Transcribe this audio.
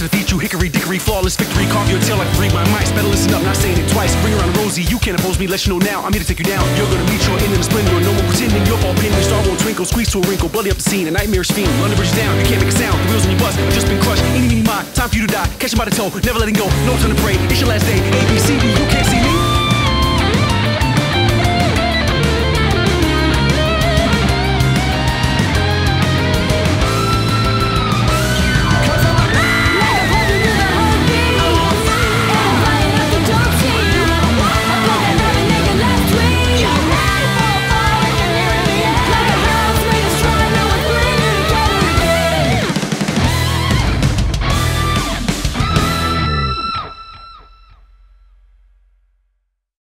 to defeat you, hickory dickory, flawless victory. Carve your tail like free my mice. Better listen up, not saying it twice. Bring around Rosie, you can't oppose me, let you know now. I'm here to take you down. You're gonna meet your end in the splendor. No more pretending your ball pin, your star won't twinkle. Squeeze to a wrinkle, bloody up the scene, a nightmarish fiend. London Bridge down, you can't make a sound. The wheels on your bus just been crushed. Any, meeny, my, time for you to die. Catch him by the toe, never letting go. No time to pray, it's your last day. A, B, C, D,